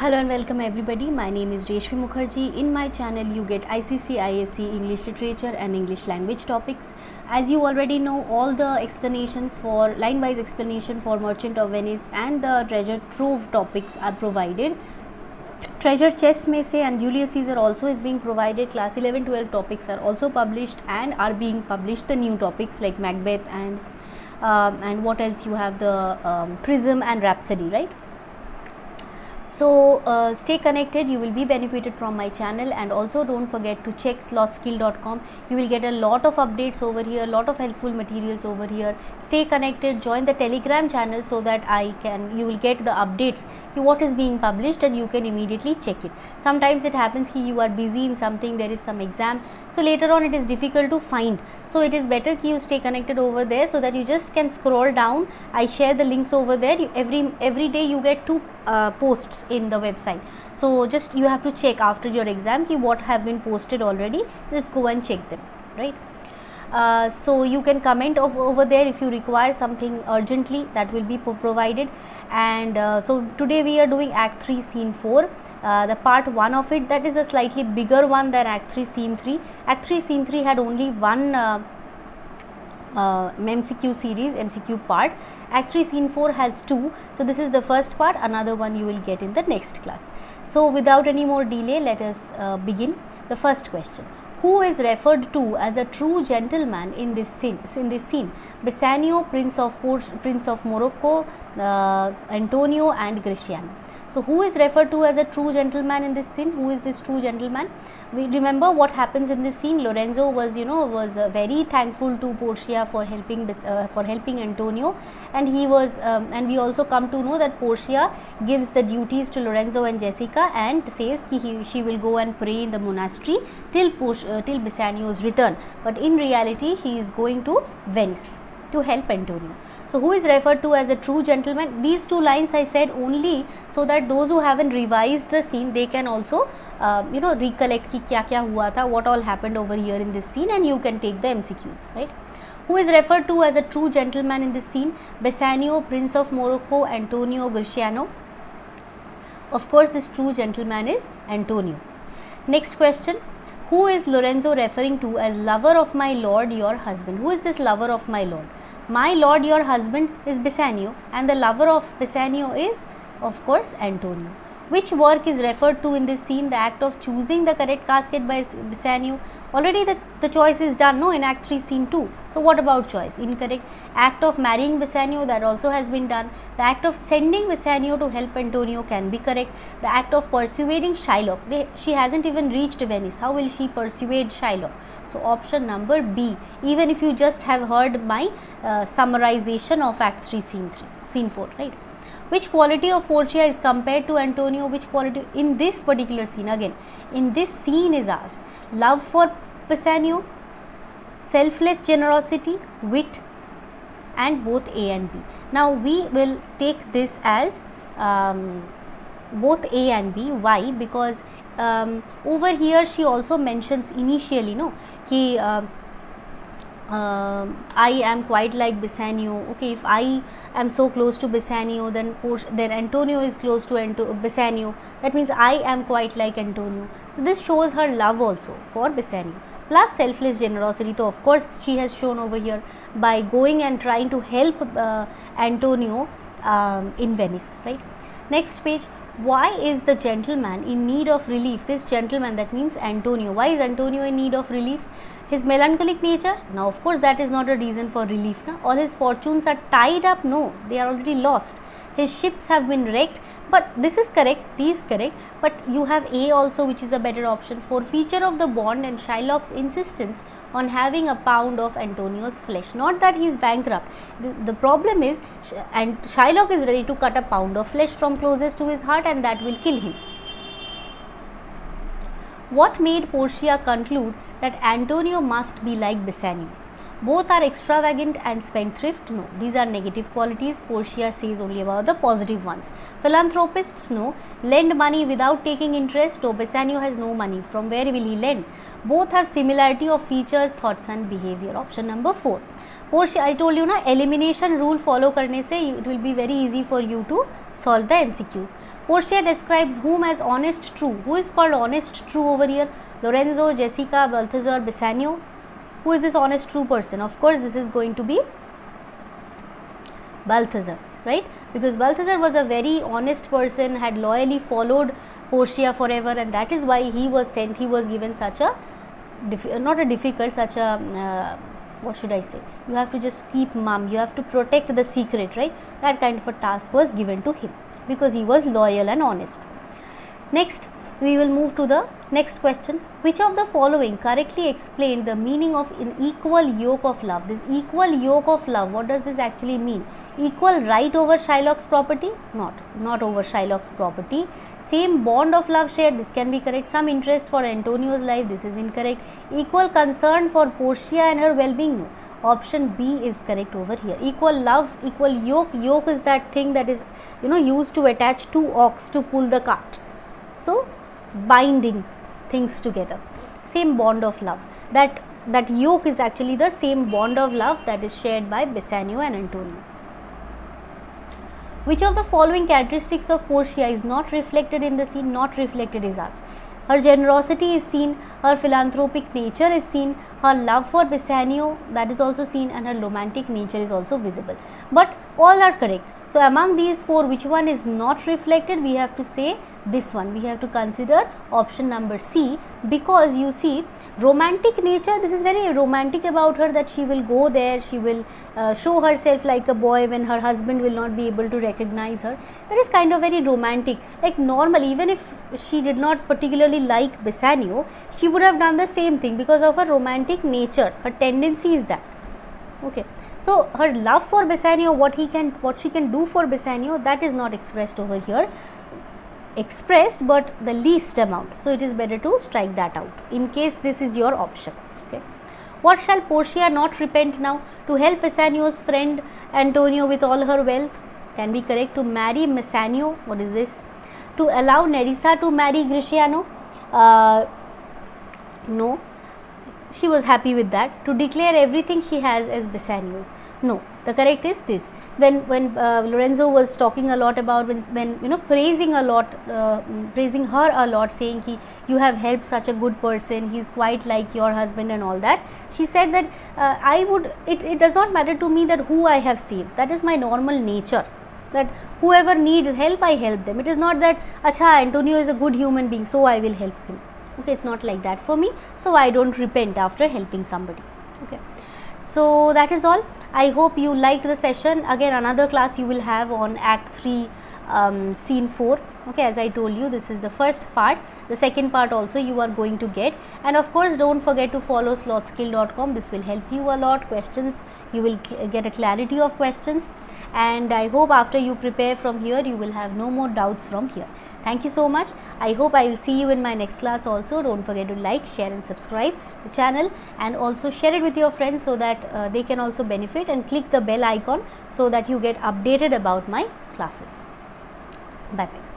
Hello and welcome everybody. My name is Reshmi Mukherjee. In my channel you get ICSE ISC English literature and English language topics. As you already know all the explanations for line wise explanation for Merchant of Venice and the treasure trove topics are provided. Treasure chest may say and Julius Caesar also is being provided. Class 11 12 topics are also published and are being published the new topics like Macbeth and um, and what else you have the um, Prism and Rhapsody right so uh, stay connected. You will be benefited from my channel. And also don't forget to check slothskill.com. you will get a lot of updates over here a lot of helpful materials over here. Stay connected. Join the telegram channel so that i can you will get the updates. What is being published and you can immediately check it. Sometimes it happens ki you are busy in something. There is some exam. So later on it is difficult to find. So it is better ki you stay connected over there so that you just can scroll down. I share the links over there. You, every every day you get two uh, posts in the website. So just you have to check after your exam ki what have been posted already. Just go and check them right? Uh, so you can comment of, over there if you require something urgently that will be provided. And uh, so today we are doing act 3 scene 4 uh, the part 1 of it that is a slightly bigger one than act 3 scene 3 act 3 scene 3 had only one uh, MCQ series, MCQ part. Act 3 scene 4 has two. So, this is the first part, another one you will get in the next class. So, without any more delay, let us uh, begin the first question. Who is referred to as a true gentleman in this scene? In this scene, Bassanio, Prince of Port Prince of Morocco, uh, Antonio, and Gratiano. So, who is referred to as a true gentleman in this scene? Who is this true gentleman? We remember what happens in this scene. Lorenzo was, you know, was uh, very thankful to Portia for helping uh, for helping Antonio, and he was, um, and we also come to know that Portia gives the duties to Lorenzo and Jessica and says ki he, she will go and pray in the monastery till Portia, uh, till Bassanio's return. But in reality, he is going to Venice to help Antonio. So, who is referred to as a true gentleman? These two lines I said only so that those who haven't revised the scene they can also uh, you know recollect ki kya kya hua tha, what all happened over here in this scene and you can take the MCQs, right? Who is referred to as a true gentleman in this scene? Bassanio, Prince of Morocco, Antonio Gratiano. Of course, this true gentleman is Antonio. Next question. Who is Lorenzo referring to as lover of my lord, your husband? Who is this lover of my lord? My lord, your husband is Bassanio, and the lover of Bassanio is, of course, Antonio. Which work is referred to in this scene? The act of choosing the correct casket by Bassanio. Already the, the choice is done, no, in Act 3, Scene 2. So, what about choice? Incorrect. Act of marrying Bassanio, that also has been done. The act of sending Bassanio to help Antonio can be correct. The act of persuading Shylock, they, she hasn't even reached Venice. How will she persuade Shylock? So, option number B, even if you just have heard my uh, summarization of Act 3, Scene 3, Scene 4, right which quality of Portia is compared to Antonio, which quality in this particular scene again, in this scene is asked, love for Bassanio, selfless generosity, wit and both A and B. Now, we will take this as um, both A and B, why? Because um, over here she also mentions initially, no, ki, uh, uh, I am quite like Bassanio. Okay, if I am so close to Bassanio, then then Antonio is close to Anto Bassanio. That means I am quite like Antonio. So this shows her love also for Bassanio. Plus selfless generosity. So of course she has shown over here by going and trying to help uh, Antonio um, in Venice. Right. Next page. Why is the gentleman in need of relief? This gentleman that means Antonio. Why is Antonio in need of relief? His melancholic nature. Now of course that is not a reason for relief now all his fortunes are tied up no. They are already lost. His ships have been wrecked. But this is correct. D is correct. But you have a also which is a better option. For feature of the bond and Shylock's insistence on having a pound of Antonio's flesh. Not that he is bankrupt. The, the problem is and Shylock is ready to cut a pound of flesh from closest to his heart and that will kill him what made Portia conclude that Antonio must be like Bassanio? Both are extravagant and spendthrift? No, these are negative qualities. Portia says only about the positive ones. Philanthropists? No. Lend money without taking interest? No, Bassanio has no money. From where will he lend? Both have similarity of features, thoughts and behavior. Option number 4. Portia, I told you na elimination rule follow karne se it will be very easy for you to solve the MCQs. Portia describes whom as honest true. Who is called honest true over here? Lorenzo, Jessica, Balthazar, Bassanio. Who is this honest true person? Of course, this is going to be Balthazar, right? Because Balthazar was a very honest person, had loyally followed Portia forever, and that is why he was sent, he was given such a, not a difficult, such a, uh, what should I say? You have to just keep mum, you have to protect the secret, right? That kind of a task was given to him because he was loyal and honest. Next, we will move to the next question. Which of the following correctly explained the meaning of an equal yoke of love? This equal yoke of love, what does this actually mean? Equal right over Shylock's property? Not, not over Shylock's property. Same bond of love shared, this can be correct. Some interest for Antonio's life, this is incorrect. Equal concern for Portia and her well-being? No option b is correct over here. Equal love equal yoke. Yoke is that thing that is you know used to attach two ox to pull the cart. So binding things together. Same bond of love. That that yoke is actually the same bond of love that is shared by Bassanio and Antonio. Which of the following characteristics of Portia is not reflected in the scene? Not reflected is asked. Her generosity is seen. Her philanthropic nature is seen her love for Bassanio that is also seen and her romantic nature is also visible. But all are correct. So among these four which one is not reflected? We have to say this one. We have to consider option number C because you see romantic nature this is very romantic about her that she will go there she will uh, show herself like a boy when her husband will not be able to recognize her. That is kind of very romantic. Like normal even if she did not particularly like Bassanio she would have done the same thing because of her romantic nature her tendency is that okay so her love for Bassanio what he can what she can do for Bassanio that is not expressed over here expressed but the least amount. So, it is better to strike that out in case this is your option. Okay. What shall Portia not repent now? To help Bassanio's friend Antonio with all her wealth can be correct to marry Bassanio. What is this? To allow Nerissa to marry Gratiano? Uh, no, she was happy with that. To declare everything she has as Bassanio's. No, the correct is this. When when uh, Lorenzo was talking a lot about when, when you know praising a lot, uh, praising her a lot, saying he you have helped such a good person. He's quite like your husband and all that. She said that uh, I would. It, it does not matter to me that who I have saved. That is my normal nature. That whoever needs help, I help them. It is not that acha Antonio is a good human being, so I will help him. Okay, it's not like that for me. So I don't repent after helping somebody. Okay. So that is all. I hope you liked the session. Again, another class you will have on Act 3, um, Scene 4. Okay, as I told you, this is the first part. The second part also you are going to get. And of course, don't forget to follow slothskill.com This will help you a lot. Questions, you will get a clarity of questions. And I hope after you prepare from here, you will have no more doubts from here. Thank you so much. I hope I will see you in my next class also. Don't forget to like, share and subscribe the channel and also share it with your friends so that uh, they can also benefit and click the bell icon so that you get updated about my classes. Bye bye.